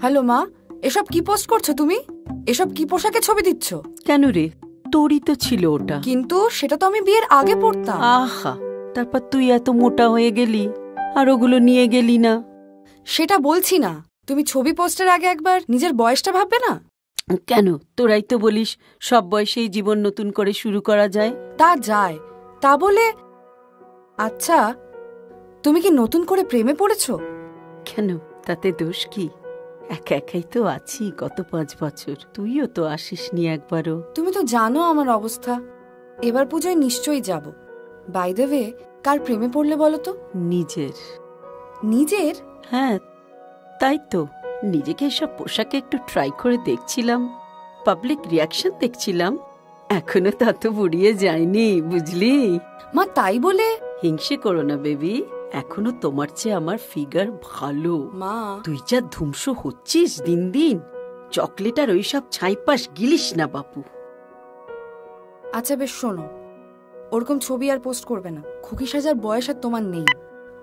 Hello মা এসব কি পোস্ট করছ তুমি? এসব কি পোশাকে ছবি দিচ্ছ? কেন রে? তোরই তো ছিল ওটা। কিন্তু সেটা তো আমি বিয়ের আগে পড়তাম। আহা তারপর তুই এত মোটা হয়ে গেলি আর ওগুলো নিয়ে গেলি না। সেটা বলছি না। তুমি ছবি পোস্টের আগে একবার নিজের বয়সটা ভাববে না? কেন? তোরাই তো বলিস সব বয়সেই জীবন নতুন করে শুরু করা যায়। তা যায়। তা বলে আচ্ছা তুমি কি নতুন করে প্রেমে পড়েছো? কেন? তাতে দোষ কি? একা একাই তো আছি গত পাঁচ বছর। তুইও তো আসিসনি একবারও। তুমি তো জানো আমার অবস্থা। এবার পুজোয় নিশ্চয়ই যাব। বাই দ্য ওয়ে কার প্রেমে পড়লে বলো তো? নিজের। নিজের? হ্যাঁ তাই তো। নিজেকে এসব পোশাকে একটু ট্রাই করে দেখছিলাম। পাবলিক রিয়াকশন দেখছিলাম। এখনও তা তো বুড়িয়ে যায়নি বুঝলি? মা তাই বলে? হিংসে করো না বেবি এখনও তোমার চেয়ে আমার ফিগার ভালো। মা। তুই যা ধ্বংস হচ্ছিস দিন দিন চকলেট আর ওইসব ছাইপাস গিলিস না বাপু। আচ্ছা বেশ শোনো। ওরকম ছবি আর পোস্ট করবে না। খুকি সাজার বয়স আর তোমার নেই।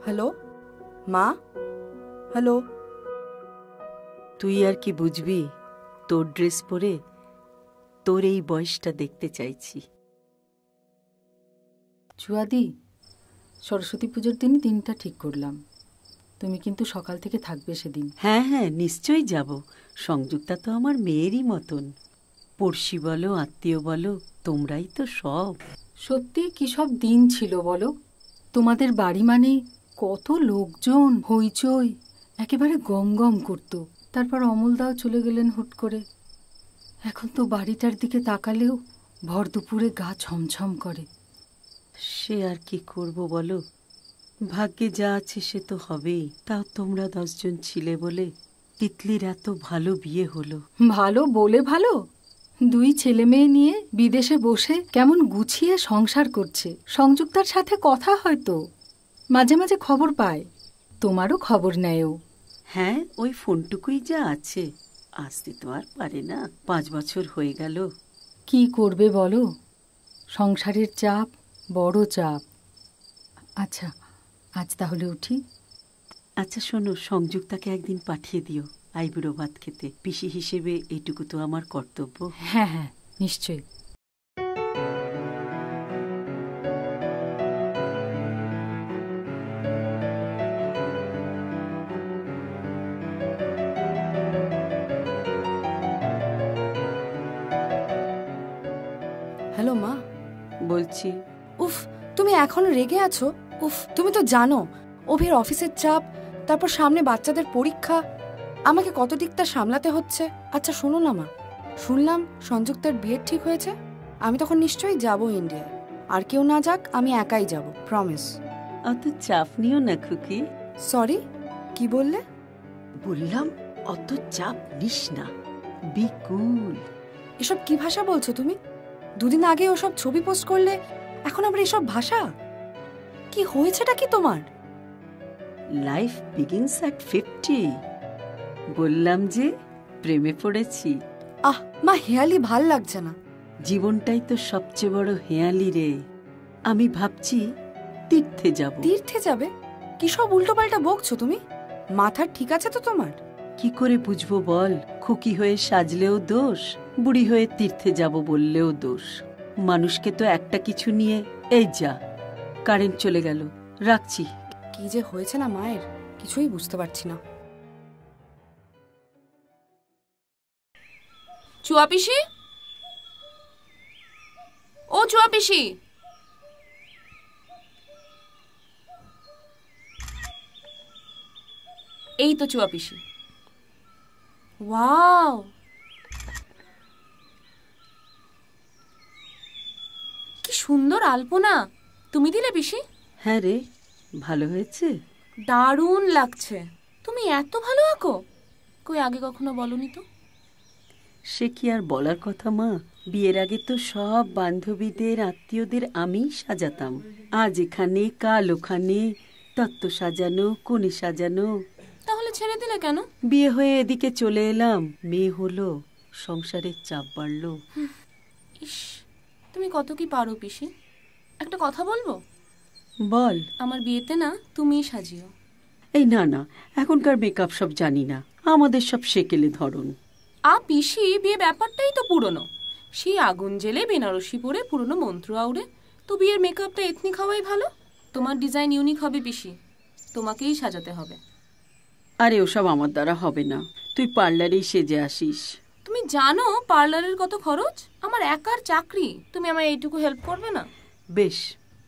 হ্যালো মা? হ্যালো তুই আর কি বুঝবি? তোর ড্রেস পরে তোর এই বয়সটা দেখতে চাইছি। চুয়াদি সরস্বতী পুজোর দিনই দিনটা ঠিক করলাম। তুমি কিন্তু সকাল থেকে থাকবে সেদিন। হ্যাঁ হ্যাঁ নিশ্চয়ই যাব। সংযুক্তা তো আমার মেয়েরই মতন। পড়শি বলো আত্মীয় বলো তোমরাই তো সব। সত্যি কি সব দিন ছিল বলো? তোমাদের বাড়ি মানে কত লোকজন হইচই একেবারে গম গম করতো। তারপর অমলদাও চলে গেলেন হুট করে। এখন তো বাড়িটার দিকে তাকালেও ভর দুপুরে গা ছমছম করে। সে আর কি করব বলো? ভাগ্যে যা আছে সে তো হবেই। তাও তোমরা দশজন ছিলে বলে তিতলির এত ভালো বিয়ে হলো। ভালো বলে ভালো? দুই ছেলে মেয়ে নিয়ে বিদেশে বসে কেমন গুছিয়ে সংসার করছে? সংযুক্তার সাথে কথা হয়তো। মাঝে মাঝে খবর পায়। তোমারও খবর নেয়ও। হ্যাঁ ওই ফোনটুকুই যা আছে। আসতে তো আর পারে না। পাঁচ বছর হয়ে গেল। কি করবে বলো? সংসারের চাপ বড় চাপ। আচ্ছা আজ তাহলে উঠি। আচ্ছা শোনো সংযুক্তাকে একদিন পাঠিয়ে দিও আইবুড়ো ভাত খেতে। পিসি হিসেবে এইটুকু তো আমার কর্তব্য। হ্যাঁ হ্যাঁ নিশ্চয়ই। হ্যালো মা। বলছি তুমি এখনও রেগে আছো? উফ তুমি তো জানো অভির অফিসের চাপ তারপর সামনে বাচ্চাদের পরীক্ষা। আমাকে কত দিকটা সামলাতে হচ্ছে? আচ্ছা শোনো না মা। শুনলাম সংযুক্তার বিয়ে ঠিক হয়েছে। আমি তখন নিশ্চয়ই যাব ইন্ডিয়ায়। আর কেউ না যাক আমি একাই যাব প্রমিস অত চাপ নিও না খুকি। সরি কি বললে? বললাম অত চাপ নিস না। বি কুল এসব কি ভাষা বলছো তুমি? দুদিন আগে ওসব ছবি পোস্ট করলে এখন আবার এসব ভাষা? কি হয়েছেটা কি তোমার? লাইফ বিগিনস অ্যাট ফিফটি বললাম যে প্রেমে পড়েছি। আহ মা হেয়ালি ভালো লাগছে না। জীবনটাই তো সবচেয়ে বড় হেয়ালি রে। আমি ভাবছি তীর্থে যাব। তীর্থে যাবে? কি সব উল্টোপাল্টা বকছো তুমি? মাথার ঠিক আছে তো তোমার? কি করে বুঝব বল? খুকি হয়ে সাজলেও দোষ বুড়ি হয়ে তীর্থে যাব বললেও দোষ। মানুষকে তো একটা কিছু নিয়ে, এই যা। কারেন্ট চলে গেল। রাখছি। কি যে হয়েছে না মায়ের? কিছুই বুঝতে পারছি না। চুয়া পিসি? ও চুয়া পিসি। এই তো চুয়া পিসি। ওয়াও কি সুন্দর আলপনা। তুমি দিলে পিসি? হ্যাঁ রে ভালো হয়েছে। দারুণ লাগছে। তুমি এত ভালো আঁকো। কই আগে কখনো বলনি তো? সে কি আর বলার কথা মা? বিয়ের আগে তো সব বান্ধবীদের আত্মীয়দের আমিই সাজাতাম। আজ এখানে কাল ওখানে তত্ত্ব সাজানো কোণে সাজানো। তাহলে ছেড়ে দিলে কেন? বিয়ে হয়ে এদিকে চলে এলাম। মেয়ে হলো সংসারের চাপ বাড়লো। ইস তুমি কত কি পারো পিসি? একটা কথা বলব? বল। আমার বিয়েতে না তুমিই সাজিও। এই না না এখনকার মেকআপ সব জানি না। আমাদের সব সেকেলে ধরন। আ পিসি বিয়ে ব্যাপারটাই তো পুরনো। সেই আগুন জেলে বেনারসি পরে পুরনো মন্ত্র আউড়ে। তো বিয়ের মেকআপটা এথনিক হওয়াই ভালো? তোমার ডিজাইন ইউনিক হবে পিসি। তোমাকেই সাজাতে হবে। আরে ওসব আমার দ্বারা হবে না। তুই পার্লারেই সেজে আসিস। তুমি জানো পার্লারের কত খরচ? আমার একার চাকরি। তুমি আমায় এইটুকু হেল্প করবে না? বেশ,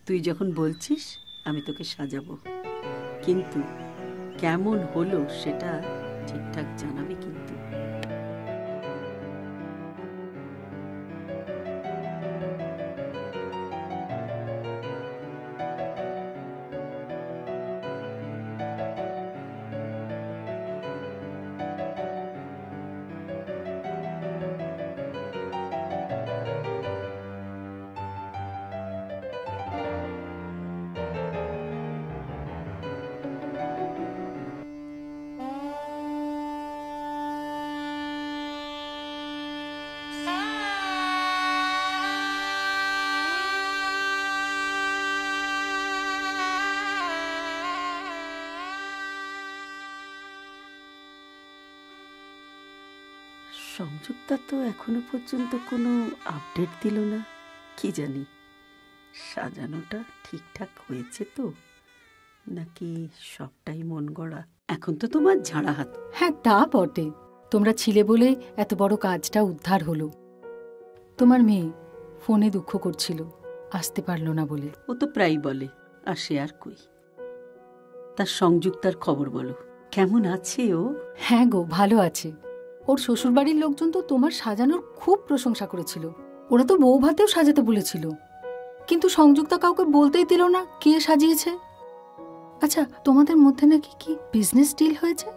তুই যখন বলছিস, আমি তোকে সাজাবো। কিন্তু কেমন হলো সেটা ঠিকঠাক জানাবি কিন্তু সংযুক্তা তো এখনও পর্যন্ত কোনো আপডেট দিল না কি জানি। সাজানোটা ঠিকঠাক হয়েছে তো নাকি সবটাই মন গড়া? এখন তো তোমার ঝাড়া হাত। হ্যাঁ তা বটে। তোমরা ছিলে বলে এত বড় কাজটা উদ্ধার হলো। তোমার মেয়ে ফোনে দুঃখ করছিল আসতে পারল না বলে। ও তো প্রায় বলে আর সে আর কই। তার সংযুক্তার খবর বলো। কেমন আছে ও? হ্যাঁ গো ভালো আছে। ওর শ্বশুরবাড়ির লোকজন তো তোমার সাজানোর খুব প্রশংসা করেছিল। ওরা তো বউ ভাতেও সাজাতে বলেছিল। কিন্তু সংযুক্তা কাউকে বলতেই দিল না কে সাজিয়েছে। আচ্ছা তোমাদের মধ্যে নাকি কি বিজনেস ডিল হয়েছে?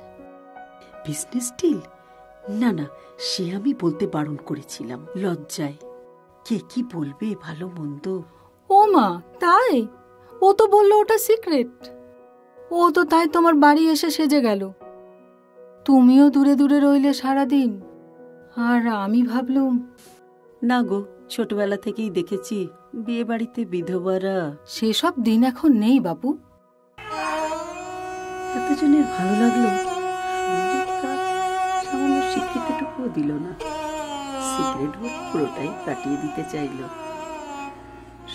বিজনেস ডিল না না সে আমি বলতে বারণ করেছিলাম লজ্জায়। কে কি বলবে ভালো মন্দ? ও মা তাই? ও তো বলল ওটা সিক্রেট ও তো তাই তোমার বাড়ি এসে সেজে গেল। তুমিও দূরে দূরে রইলে সারাদিন। আর আমি ভাবলুম না গো ছোটবেলা থেকেই দেখেছি বিয়ে বাড়িতে বিধবারা। সেসব দিন এখন নেই বাবু এতজনের ভালো লাগল সামান্য স্বীকৃতিটুকুও দিল না। সিক্রেট হোক পুরোটাই কাটিয়ে দিতে চাইলো।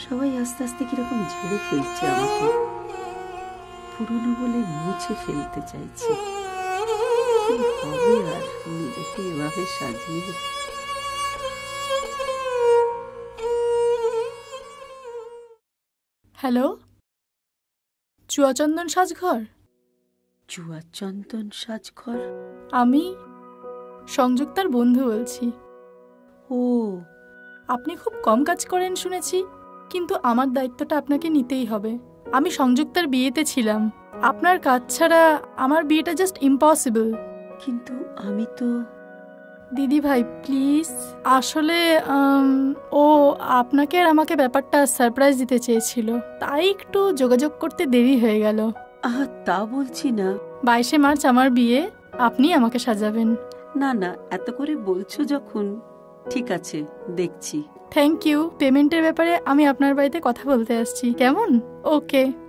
সবাই আস্তে আস্তে কীরকম ঝেড়ে ফেলছে আমাকে। পুরনো বলে মুছে ফেলতে চাইছে। আর নিজেকে এভাবে সাজিয়ে হ্যালো চুয়াচন্দন সাজঘর? চুয়া চন্দন সাজঘর? আমি সংযুক্তার বন্ধু বলছি। ও। আপনি খুব কম কাজ করেন শুনেছি কিন্তু আমার দায়িত্বটা আপনাকে নিতেই হবে। আমি সংযুক্তার বিয়েতে ছিলাম। আপনার কাজ ছাড়া আমার বিয়েটা জাস্ট ইম্পসিবল কিন্তু আমি তো দিদি ভাই প্লিজ। আসলে ও আপনাকে আর আমাকে ব্যাপারটা সারপ্রাইজ দিতে চেয়েছিল। তাই একটু যোগাযোগ করতে দেরি হয়ে গেল। আহা তা বলছি না। বাইশে মার্চ আমার বিয়ে। আপনি আমাকে সাজাবেন। না না এত করে বলছো যখন। ঠিক আছে দেখছি। Thank you. পেমেন্টের ব্যাপারে আমি আপনার বাড়িতে কথা বলতে আসছি। কেমন? ওকে।